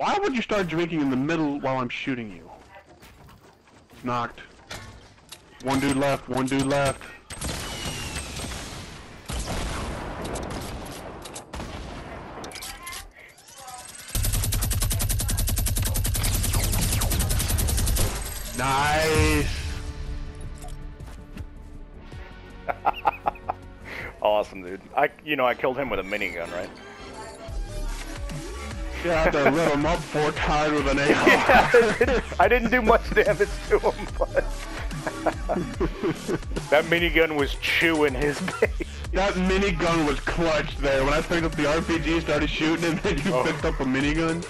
Why would you start drinking in the middle while I'm shooting you? Knocked. One dude left, one dude left. Nice. Awesome, dude. I, you know, I killed him with a minigun, right? Yeah, I had to let him up four times with an AR. Yeah, I didn't do much damage to him, but that minigun was chewing his face. That minigun was clutch there. When I picked up the RPG, started shooting, and then you Oh. picked up a minigun.